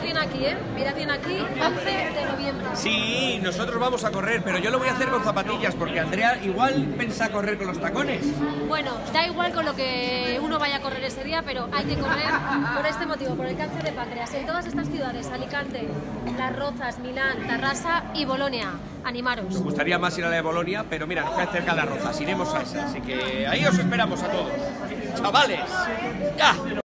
mirad bien aquí, ¿eh? Mirad bien aquí, 11 de noviembre. Sí, nosotros vamos a correr, pero yo lo voy a hacer con zapatillas porque Andrea igual piensa correr con los tacones. Bueno, da igual con lo que uno vaya a correr ese día, pero hay que correr por este motivo, por el cáncer de páncreas. En todas estas ciudades, Alicante, Las Rozas, Milán, Tarrasa y Bolonia. Animaros. Me gustaría más ir a la de Bolonia, pero mira, nos queda cerca las Rozas, iremos a esa. Así que ahí os esperamos a todos. Chavales, ya.